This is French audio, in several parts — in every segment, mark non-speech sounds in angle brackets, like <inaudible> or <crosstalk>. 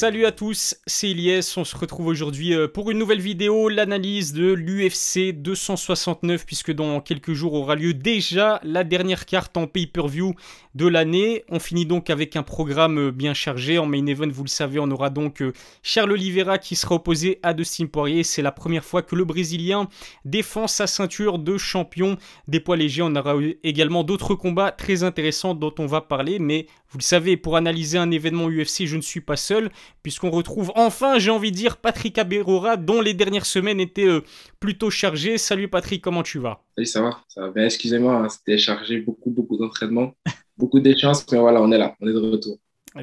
Salut à tous, c'est Ilyes, on se retrouve aujourd'hui euh, pour une nouvelle vidéo, l'analyse de l'UFC 269, puisque dans quelques jours aura lieu déjà la dernière carte en pay-per-view de l'année. On finit donc avec un programme euh, bien chargé. En main event, vous le savez, on aura donc euh, Charles Oliveira qui sera opposé à Dustin Poirier. C'est la première fois que le Brésilien défend sa ceinture de champion des poids légers. On aura également d'autres combats très intéressants dont on va parler, mais vous le savez, pour analyser un événement UFC, je ne suis pas seul puisqu'on retrouve enfin, j'ai envie de dire, Patrick Aberora, dont les dernières semaines étaient euh, plutôt chargées. Salut Patrick, comment tu vas? Salut, ça va, ça va bien. Excusez-moi, hein, c'était chargé, beaucoup, beaucoup d'entraînement, <laughs> beaucoup d'échanges, mais voilà, on est là, on est de retour.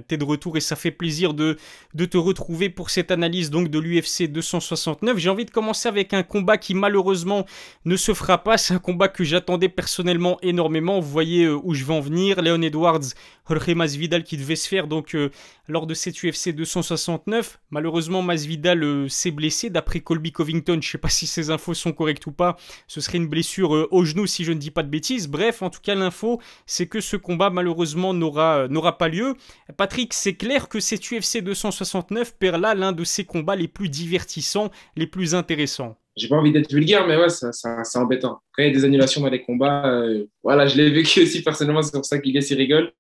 T'es de retour et ça fait plaisir de, de te retrouver pour cette analyse donc de l'UFC 269. J'ai envie de commencer avec un combat qui malheureusement ne se fera pas. C'est un combat que j'attendais personnellement énormément. Vous voyez euh, où je vais en venir. Léon Edwards, Jorge Masvidal qui devait se faire donc euh, lors de cette UFC 269. Malheureusement Masvidal euh, s'est blessé d'après Colby Covington. Je sais pas <laughs> si ces infos sont correctes ou pas. Ce serait une blessure au genou si je ne dis pas de bêtises. Bref, en tout cas l'info c'est que ce combat malheureusement n'aura n'aura pas lieu. Patrick, c'est clair que cet UFC 269 perd là l'un de ses combats les plus divertissants, les plus intéressants. J'ai pas envie d'être vulgaire, mais ouais, c'est embêtant. Quand il y a des annulations dans les combats, euh, voilà, je l'ai vécu aussi personnellement, c'est pour ça qu'il s'y rigole.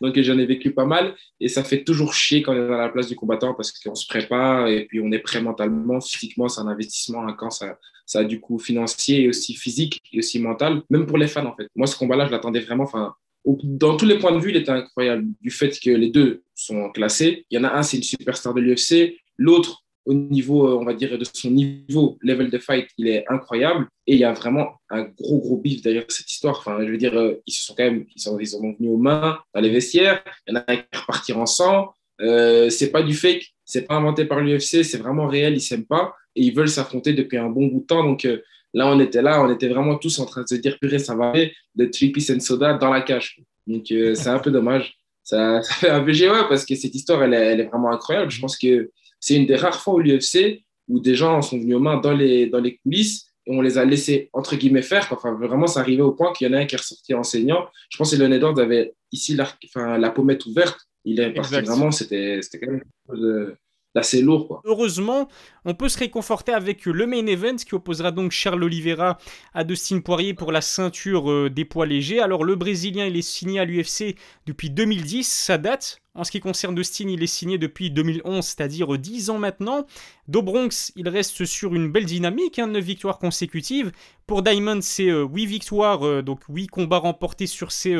Donc j'en ai vécu pas mal. Et ça fait toujours chier quand on est dans la place du combattant parce qu'on se prépare et puis on est prêt mentalement, physiquement, c'est un investissement. Quand ça, ça a du coup financier et aussi physique et aussi mental, même pour les fans en fait. Moi, ce combat-là, je l'attendais vraiment. Enfin, dans tous les points de vue, il était incroyable. Du fait que les deux sont classés. Il y en a un, c'est une superstar de l'UFC. L'autre, au niveau, euh, on va dire, de son niveau, level de fight, il est incroyable. Et il y a vraiment un gros, gros bif derrière cette histoire. Enfin, je veux dire, euh, ils se sont quand même, ils sont, ils sont venus aux mains dans les vestiaires. Il y en a un qui repartir en sang. Euh, c'est pas du fake, c'est pas inventé par l'UFC, c'est vraiment réel, ils s'aiment pas et ils veulent s'affronter depuis un bon bout de temps. Donc, euh, Là, on était là, on était vraiment tous en train de se dire, purée, ça va aller, de Trippy and Soda dans la cage. Donc, euh, c'est un peu dommage. Ça, <laughs> fait un peu GOA parce que cette histoire, elle est, vraiment incroyable. Je pense que c'est une des rares fois au l'UFC où des gens sont venus aux mains dans les, dans les coulisses et on les a laissés, entre guillemets, faire. Enfin, vraiment, ça arrivait au point qu'il y en a un qui est ressorti enseignant. Je pense que Leon Edwards avait ici la, enfin, la pommette ouverte. Il est parti vraiment, c'était quand même assez lourd. Quoi. Heureusement, on peut se réconforter avec le main event qui opposera donc Charles Oliveira à Dustin Poirier pour la ceinture euh, des poids légers. Alors le Brésilien, il est signé à l'UFC depuis 2010, ça date. En ce qui concerne Dustin, il est signé depuis 2011, c'est-à-dire 10 ans maintenant. Dobronx, il reste sur une belle dynamique, hein, 9 victoires consécutives. Pour Diamond, c'est 8 euh, victoires, euh, donc 8 combats remportés sur ces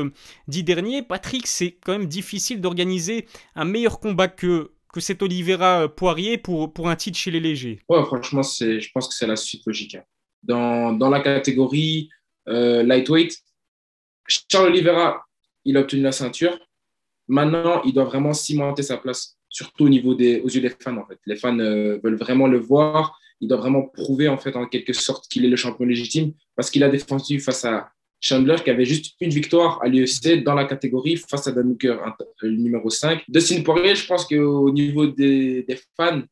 10 derniers. Patrick, c'est quand même difficile d'organiser un meilleur combat que que cet Oliveira euh, Poirier pour, pour un titre chez les légers Ouais, franchement, je pense que c'est la suite logique. Hein. Dans, dans, la catégorie euh, lightweight, Charles Oliveira, il a obtenu la ceinture. Maintenant, il doit vraiment cimenter sa place, surtout au niveau des, aux yeux des fans. En fait. Les fans euh, veulent vraiment le voir. Il doit vraiment prouver, en fait, en quelque sorte, qu'il est le champion légitime parce qu'il a défendu face à Chandler qui avait juste une victoire à l'UFC dans la catégorie face à Dan Hooker, le numéro 5. Dustin Poirier, je pense qu'au niveau des, fans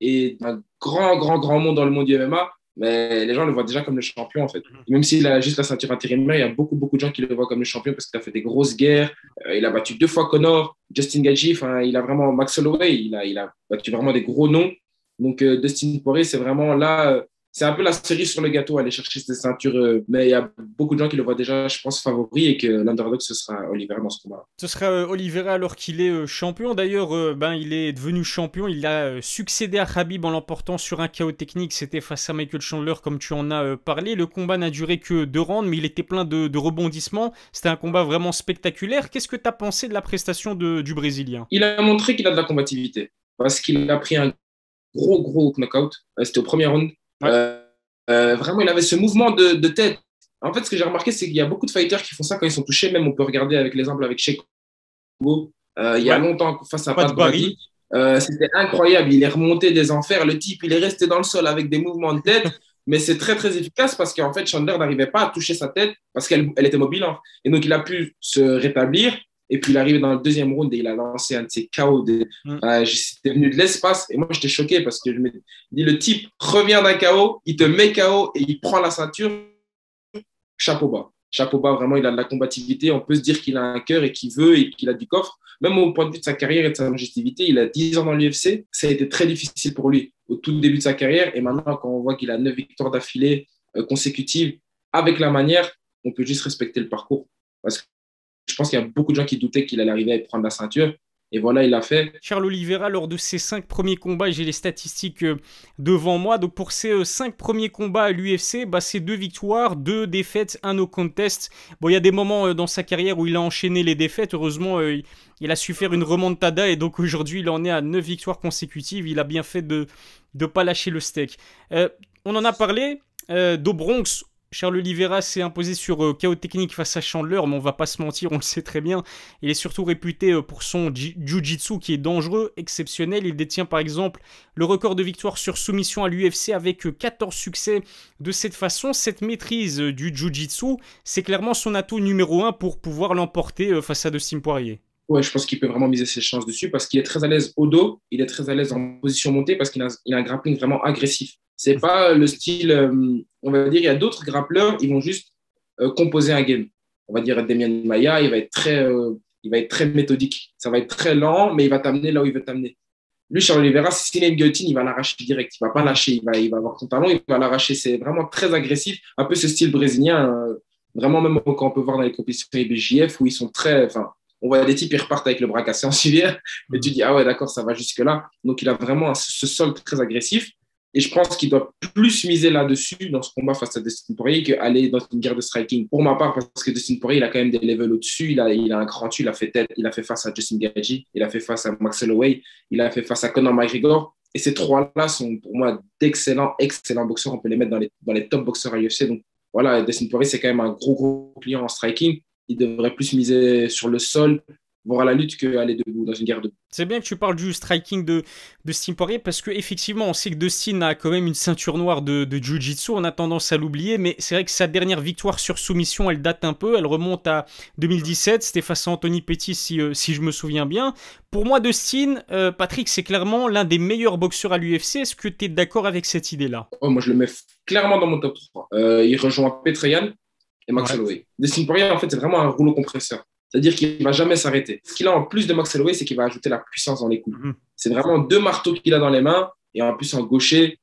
et d'un grand, grand, grand monde dans le monde du MMA, mais les gens le voient déjà comme le champion en fait. Mhm. Même s'il a juste la ceinture intérimaire, il y a beaucoup, beaucoup de gens qui le voient comme le champion parce qu'il a fait des grosses guerres. Euh, il a battu deux fois Connor, Justin Gaethje, il a vraiment Max Holloway, il a, il a battu vraiment des gros noms. Donc euh, Dustin Poirier, c'est vraiment là euh, c'est un peu la cerise sur le gâteau, aller chercher cette ceinture. Euh, mais il y a beaucoup de gens qui le voient déjà, je pense, favori et que l'underdog, ce sera Oliveira dans ce combat. Ce sera euh, Oliveira alors qu'il est euh, champion. D'ailleurs, ben, il est devenu champion. Il a succédé à Khabib en l'emportant sur un chaos technique. C'était face à Michael Chandler, comme tu en as parlé. Le combat n'a duré que deux rounds, mais il était plein de, rebondissements. C'était un combat vraiment spectaculaire. Qu'est-ce que tu as pensé de la prestation du Brésilien? Il a montré qu'il a de la combativité parce qu'il a pris un gros, gros knockout. C'était au premier round. Euh, euh, vraiment, il avait ce mouvement de, de tête. En fait, ce que j'ai remarqué, c'est qu'il y a beaucoup de fighters qui font ça quand ils sont touchés. Même, on peut regarder avec l'exemple avec Sheik euh, il y a longtemps face à Pat Barry. Euh, C'était incroyable. Il est remonté des enfers. Le type, il est resté dans le sol avec des mouvements de tête. <laughs> mais c'est très, très efficace parce qu'en fait, Chandler n'arrivait pas à toucher sa tête parce qu'elle elle était mobile. Hein. Et donc, il a pu se rétablir. Et puis, il est arrivé dans le deuxième round et il a lancé un de ses KO. De... Mm. Euh, C'était venu de l'espace. Et moi, j'étais choqué parce que je me dis, le type revient d'un KO, il te met KO et il prend la ceinture. Chapeau bas. chapeau bas, vraiment, il a de la combativité. On peut se dire qu'il a un cœur et qu'il veut et qu'il a du coffre. Même au point de vue de sa carrière et de sa longévité, il a 10 ans dans l'UFC. Ça a été très difficile pour lui au tout début de sa carrière. Et maintenant, quand on voit qu'il a 9 victoires d'affilée euh, consécutives avec la manière, on peut juste respecter le parcours. Parce je pense qu'il y a beaucoup de gens qui doutaient qu'il allait arriver à prendre la ceinture. Et voilà, il l'a fait. Charles Oliveira, lors de ses cinq premiers combats, j'ai les statistiques euh, devant moi. Donc pour ses euh, cinq premiers combats à l'UFC, bah, c'est deux victoires, deux défaites, un no contest. Bon, il y a des moments euh, dans sa carrière où il a enchaîné les défaites. Heureusement, il a su faire une remontada et donc aujourd'hui, il en est à neuf victoires consécutives. Il a bien fait de ne pas lâcher le steak. on en a parlé. Bronx Charles Oliveira s'est imposé sur euh, chaos technique face à Chandler, mais on va pas se mentir, on le sait très bien. Il est surtout réputé euh, pour son jiu-jitsu qui est dangereux, exceptionnel. Il détient par exemple le record de victoire sur soumission à l'UFC avec 14 euh, succès de cette façon. Cette maîtrise du jiu-jitsu, c'est clairement son atout numéro 1 pour pouvoir l'emporter face à Dustin Poirier. Ouais, je pense qu'il peut vraiment miser ses chances dessus parce qu'il est très à l'aise au dos, il est très à l'aise en position montée parce qu'il a, a, un grappling vraiment agressif. C'est pas le style, euh, on va dire, il y a d'autres grappleurs, ils vont juste euh, composer un game. On va dire Demian Maya, il va être très, euh, il va être très méthodique. Ça va être très lent, mais il va t'amener là où il veut t'amener. Lui, Charles Oliveira, s'il a une guillotine, il va l'arracher direct. Il va pas lâcher. Il va, il va avoir son talon, il va l'arracher. C'est vraiment très agressif. Un peu ce style brésilien. vraiment, même quand on peut voir dans les compétitions IBJF où ils sont très. Enfin, on voit des types, qui repartent avec le bras cassé en civière. <laughs> Mais tu dis, ah ouais, d'accord, ça va jusque-là. Donc, il a vraiment ce sol très agressif. Et je pense qu'il doit plus miser là-dessus dans ce combat face à Dustin Poirier qu'aller dans une guerre de striking. Pour ma part, parce que Dustin Poirier, il a quand même des levels au-dessus. Il a, il a un grand tu, il a fait tête, il a fait face à Justin Gaethje, il a fait face à Max Holloway, il a fait face à Conor McGregor. Et ces trois-là sont pour moi d'excellents, excellents boxeurs. On peut les mettre dans les, dans les top boxeurs à UFC. Donc voilà, Dustin Poirier, c'est quand même un gros, gros client en striking. Il devrait plus miser sur le sol, voir la lutte qu'aller debout dans une guerre de. C'est bien que tu parles du striking de, de Poirier parce qu'effectivement, on sait que Dustin a quand même une ceinture noire de, de Jiu-Jitsu. On a tendance à l'oublier, mais c'est vrai que sa dernière victoire sur soumission, elle date un peu. Elle remonte à 2017. C'était face à Anthony Pettis, si, euh, si je me souviens bien. Pour moi, Dustin, euh, Patrick, c'est clairement l'un des meilleurs boxeurs à l'UFC. Est-ce que tu es d'accord avec cette idée-là? Oh, Moi, je le mets clairement dans mon top 3. Euh, il rejoint Petrayan et Max Holloway. Dustin Poirier, en fait, c'est vraiment un rouleau compresseur. C'est-à-dire qu'il ne va jamais s'arrêter. Ce qu'il a en plus de Max Holloway, c'est qu'il va ajouter la puissance dans les coups. Mhm. C'est vraiment deux marteaux qu'il a dans les mains. Et en plus, en gaucher,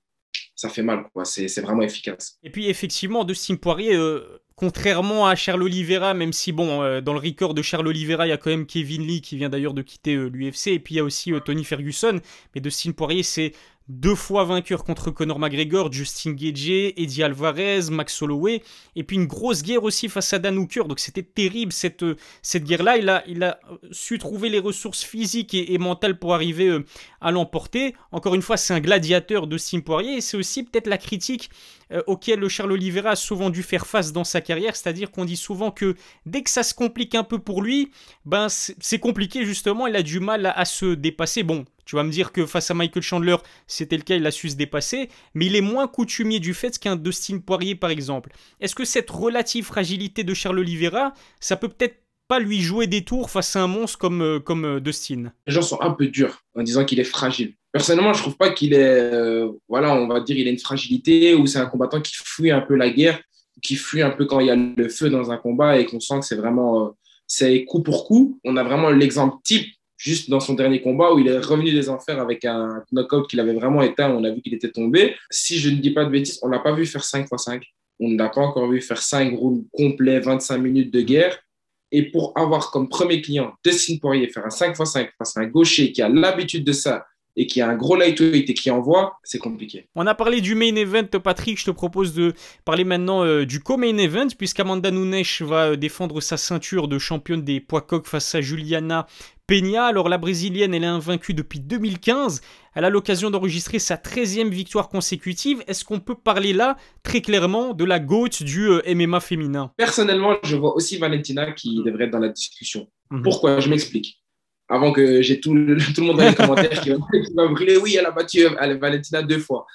ça fait mal. C'est vraiment efficace. Et puis, effectivement, Dustin Poirier, euh, contrairement à Charles Oliveira, même si, bon, euh, dans le record de Charles Oliveira, il y a quand même Kevin Lee qui vient d'ailleurs de quitter euh, l'UFC. Et puis, il y a aussi Tony Ferguson. Mais Dustin Poirier, c'est deux fois vainqueur contre Conor McGregor, Justin Gaethje, Eddie Alvarez, Max Holloway, et puis une grosse guerre aussi face à Dan Hooker. Donc c'était terrible cette, euh, cette guerre-là. Il a, il a su trouver les ressources physiques et, mentales pour arriver euh, à l'emporter. Encore une fois, c'est un gladiateur de Sim Poirier et c'est aussi peut-être la critique euh, auquel Charles Oliveira a souvent dû faire face dans sa carrière, c'est-à-dire qu'on dit souvent que dès que ça se complique un peu pour lui, ben c'est compliqué justement, il a du mal à, se dépasser. Bon, tu vas me dire que face à Michael Chandler, c'était le cas, il a su se dépasser, mais il est moins coutumier du fait qu'un Dustin Poirier par exemple. Est-ce que cette relative fragilité de Charles Oliveira, ça peut peut-être pas lui jouer des tours face à un monstre comme, euh, comme euh, Dustin? Les gens sont un peu durs en disant qu'il est fragile. Personnellement, je trouve pas qu'il est, euh, voilà, on va dire, il a une fragilité ou c'est un combattant qui fuit un peu la guerre, qui fuit un peu quand il y a le feu dans un combat et qu'on sent que c'est vraiment, c'est coup pour coup. On a vraiment l'exemple type juste dans son dernier combat où il est revenu des enfers avec un knockout qu'il avait vraiment éteint. On a vu qu'il était tombé. Si je ne dis pas de bêtises, on l'a pas vu faire 5 x 5. On n'a pas encore vu faire 5 rounds complets, 25 minutes de guerre. Et pour avoir comme premier client Dustin Poirier, faire un 5 x 5 face à un gaucher qui a l'habitude de ça, et qui a un gros lightweight et qui envoie, c'est compliqué. On a parlé du main event, Patrick. Je te propose de parler maintenant euh, du co-main event, puisqu'Amanda Nunes va euh, défendre sa ceinture de championne des poids coqs face à Juliana Peña. Alors, la brésilienne, elle est invaincue depuis 2015. Elle a l'occasion d'enregistrer sa 13e victoire consécutive. Est-ce qu'on peut parler là, très clairement, de la GOAT du euh, MMA féminin? Personnellement, je vois aussi Valentina qui devrait être dans la discussion. Mhm. Pourquoi? Je m'explique avant que j'ai tout, <laughs> tout, le monde dans les commentaires qui va, brûler. Oui, elle a battu Valentina deux fois.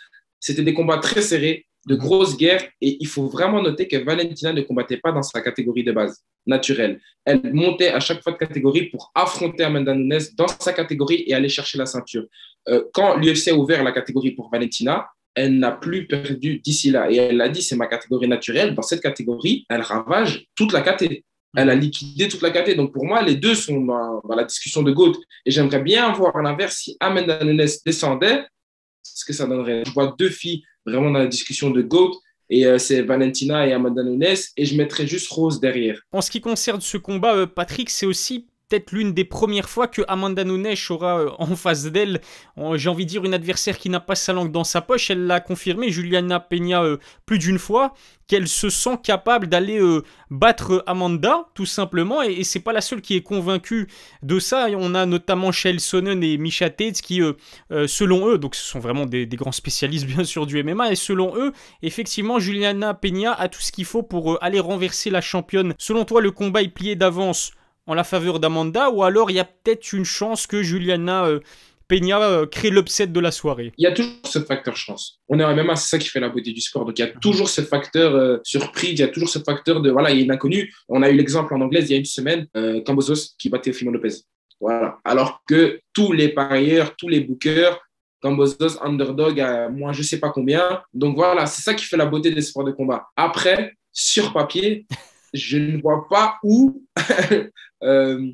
C'était des combats très serrés, de grosses guerres, et il faut vraiment noter que Valentina ne combattait pas dans sa catégorie de base, naturelle. Elle montait à chaque fois de catégorie pour affronter Amanda Nunes dans sa catégorie et aller chercher la ceinture. Euh, quand l'UFC a ouvert la catégorie pour Valentina, elle n'a plus perdu d'ici là. Et elle l'a dit, c'est ma catégorie naturelle. Dans cette catégorie, elle ravage toute la catégorie. Elle a liquidé toute la catégorie. Donc pour moi, les deux sont dans, la discussion de GOAT. Et j'aimerais bien voir à l'inverse, si Amanda Nunes descendait, ce que ça donnerait. Je vois deux filles vraiment dans la discussion de GOAT. Et euh, c'est Valentina et Amanda Nunes. Et je mettrais juste Rose derrière. En ce qui concerne ce combat, euh, Patrick, c'est aussi peut-être l'une des premières fois que Amanda Nunes aura euh, en face d'elle, j'ai envie de dire, une adversaire qui n'a pas sa langue dans sa poche. Elle l'a confirmé, Juliana Peña, euh, plus d'une fois, qu'elle se sent capable d'aller euh, battre Amanda, tout simplement. Et, c'est pas la seule qui est convaincue de ça. on a notamment Shell Sonnen et Misha Tate qui, selon eux, donc ce sont vraiment des, des, grands spécialistes <laughs> bien sûr du MMA, et selon eux, effectivement, Juliana Peña a tout ce qu'il faut pour aller renverser la championne. Selon toi, le combat est plié d'avance en la faveur d'Amanda ou alors il y a peut-être une chance que Juliana euh, Peña euh, crée l'upset de la soirée? Il y a toujours ce facteur chance. On est même c'est ça qui fait la beauté du sport. Donc il y a toujours ce facteur euh, surprise, il y a toujours ce facteur de voilà, il y a une inconnue. On a eu l'exemple en anglais il y a une semaine, Cambozos qui battait Fimo Lopez. Voilà. Alors que tous les parieurs, tous les bookers, Cambozos, underdog à moins je sais pas combien. Donc voilà, c'est ça qui fait la beauté des sports de combat. Après, sur papier, je ne vois pas où <laughs> euh,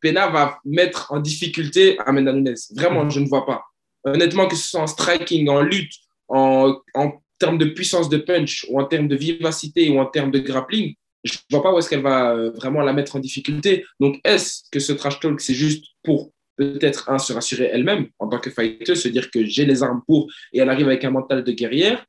Pena va mettre en difficulté Amanda Nunes. Vraiment, mhm. je ne vois pas. Honnêtement, que ce soit en striking, en lutte, en, en termes de puissance de punch, ou en termes de vivacité, ou en termes de grappling, je ne vois pas où est-ce qu'elle va euh, vraiment la mettre en difficulté. Donc, est-ce que ce trash talk, c'est juste pour peut-être, un, se rassurer elle-même en tant que fighter, se dire que j'ai les armes pour, et elle arrive avec un mental de guerrière,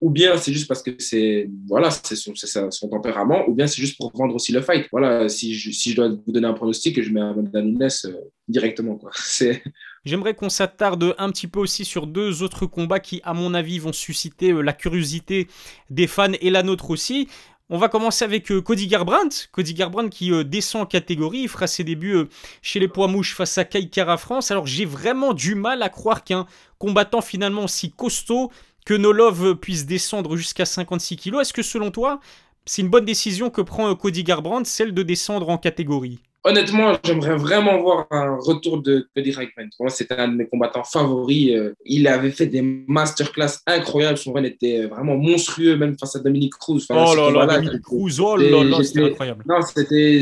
ou bien c'est juste parce que c'est voilà c'est son, son, tempérament, ou bien c'est juste pour vendre aussi le fight. Voilà, si je, si je dois vous donner un pronostic, je mets Amanda Nunes euh, directement. Quoi. <laughs> J'aimerais qu'on s'attarde un petit peu aussi sur deux autres combats qui, à mon avis, vont susciter euh, la curiosité des fans et la nôtre aussi. On va commencer avec euh, Cody Garbrandt. Cody Garbrandt qui descend en catégorie, il fera ses débuts chez les poids mouches face à Kai Kara France. Alors j'ai vraiment du mal à croire qu'un combattant finalement si costaud que Nolov puisse descendre jusqu'à 56 kg. Est-ce que selon toi, c'est une bonne décision que prend Cody Garbrandt, celle de descendre en catégorie? Honnêtement, j'aimerais vraiment voir un retour de Cody Reichman. Pour moi, c'était un de mes combattants favoris. Euh, il avait fait des masterclass incroyables. Son run était vraiment monstrueux, même face à Dominique Cruz. oh là là, Dominique Cruz, oh là là, c'était incroyable. Non,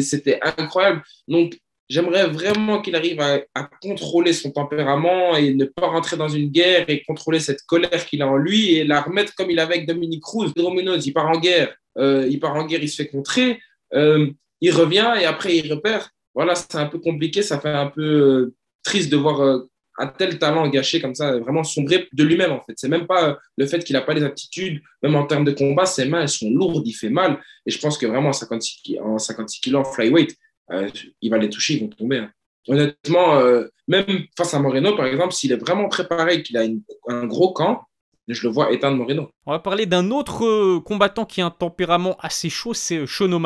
c'était incroyable. Donc, J'aimerais vraiment qu'il arrive à, contrôler son tempérament et ne pas rentrer dans une guerre et contrôler cette colère qu'il a en lui et la remettre comme il avait avec Dominique Cruz. Munoz, il part en guerre, euh, il part en guerre, il se fait contrer, euh, il revient et après il repère. Voilà, c'est un peu compliqué, ça fait un peu euh, triste de voir un tel talent gâché comme ça, vraiment sombrer de lui-même en fait. C'est même pas le fait qu'il n'a pas les aptitudes, même en termes de combat, ses mains sont lourdes, il fait mal. Et je pense que vraiment en 56, en 56 kg en flyweight, euh, il va les toucher, ils vont tomber. Hein. Honnêtement, euh, même face à Moreno, par exemple, s'il est vraiment préparé, qu'il a un gros camp, je le vois éteindre Moreno. On va parler d'un autre euh, combattant qui a un tempérament assez chaud, c'est Sean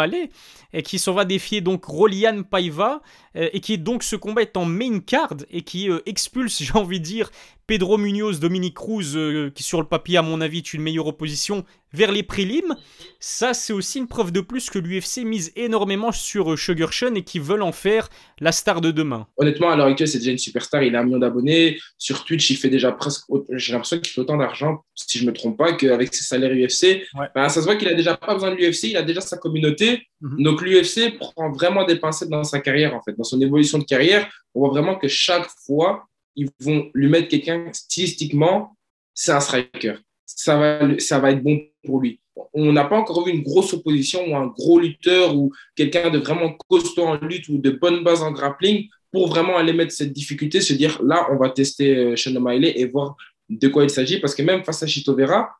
et qui s'en va défier donc Rolian Paiva, et qui donc ce combat en main card et qui expulse, <laughs> j'ai envie de dire, Pedro Munoz, Dominique Cruz, qui sur le papier à mon avis est une meilleure opposition, vers les prélims, ça c'est aussi une preuve de plus que l'UFC mise énormément sur euh, Sugar Sean et qui veulent en faire la star de demain. Honnêtement, à l'heure actuelle, c'est déjà une superstar. Il a un million d'abonnés. Sur Twitch, il fait déjà presque. J'ai l'impression qu'il fait autant d'argent, si je ne me trompe pas, qu'avec ses salaires UFC. Ben, ça se voit qu'il a déjà pas besoin de l'UFC, il a déjà sa communauté. Mhm. Donc l'UFC prend vraiment des pincettes dans sa carrière, en fait, dans son évolution de carrière. On voit vraiment que chaque fois, ils vont lui mettre quelqu'un stylistiquement, c'est un striker ça va, ça va être bon pour lui. On n'a pas encore vu une grosse opposition ou un gros lutteur ou quelqu'un de vraiment costaud en lutte ou de bonne base en grappling pour vraiment aller mettre cette difficulté, se dire là, on va tester euh, O'Malley et voir de quoi il s'agit. Parce que même face à Chito Vera,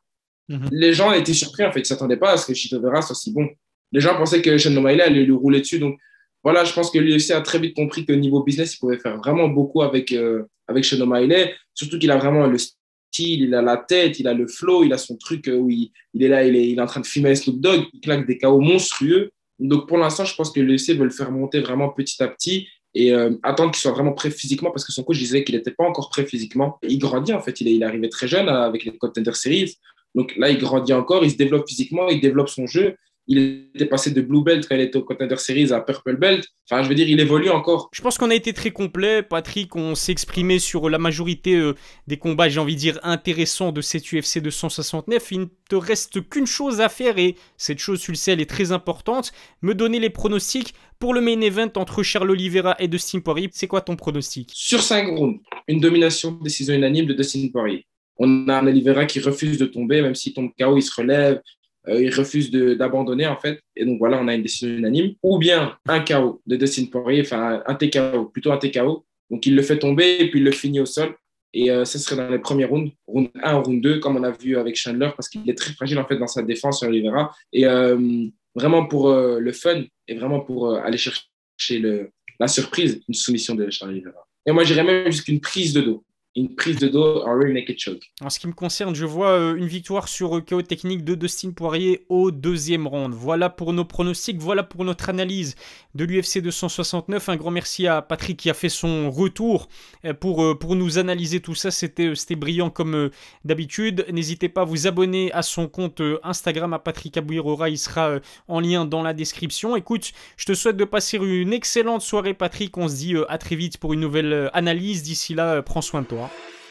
mhm. les gens étaient surpris en fait. Ils ne s'attendaient pas à ce que Chito Vera soit si bon. Les gens pensaient que O'Malley allait lui rouler dessus. Donc voilà, je pense que l'UFC a très vite compris que niveau business, il pouvait faire vraiment beaucoup avec, euh, avec Sean O'Malley. Surtout qu'il a vraiment le il a la tête, il a le flow, il a son truc euh, où il, est là, il est, il est, en train de filmer Snoop Dogg, il claque des chaos monstrueux. Donc pour l'instant, je pense que l'UFC veut le faire monter vraiment petit à petit et euh, attendre qu'il soit vraiment prêt physiquement parce que son coach disait qu'il n'était pas encore prêt physiquement. Il grandit en fait, il est, il arrivé très jeune euh, avec les Contender Series. Donc là, il grandit encore, il se développe physiquement, il développe son jeu. Il était passé de Blue Belt quand il était au Contender Series à Purple Belt. Enfin, je veux dire, il évolue encore. Je pense qu'on a été très complet. Patrick, on s'est exprimé sur la majorité euh, des combats, j'ai envie de dire, intéressants de cette UFC 269. Il ne te reste qu'une chose à faire et cette chose, tu le sais, elle est très importante. Me donner les pronostics pour le main event entre Charles Oliveira et Dustin Poirier. C'est quoi ton pronostic? Sur 5 rounds, une domination décision unanime de Dustin Poirier. On a un Oliveira qui refuse de tomber, même s'il tombe KO, il se relève, il refuse d'abandonner en fait. Et donc voilà, on a une décision unanime. Ou bien un KO de Dustin Poirier, enfin un TKO, plutôt un TKO. Donc il le fait tomber et puis il le finit au sol. Et euh, ce serait dans les premiers rounds, round 1 round 2, comme on a vu avec Chandler, parce qu'il est très fragile en fait dans sa défense sur Oliveira. Et euh, vraiment pour le fun et vraiment pour aller chercher le, la surprise, une soumission de Charles Oliveira. Et moi, j'irais même jusqu'une prise de dos une prise de dos en rear naked choke. En ce qui me concerne, je vois euh, une victoire sur euh, KO technique de Dustin Poirier au deuxième round. Voilà pour nos pronostics, voilà pour notre analyse de l'UFC 269. Un grand merci à Patrick qui a fait son retour euh, pour, pour nous analyser tout ça. C'était brillant comme d'habitude. N'hésitez pas à vous abonner à son compte Instagram à Patrick Abouirora. Il sera en lien dans la description. Écoute, je te souhaite de passer une excellente soirée Patrick. On se dit à très vite pour une nouvelle analyse. D'ici là, prends soin de toi. 고마워.